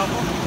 하고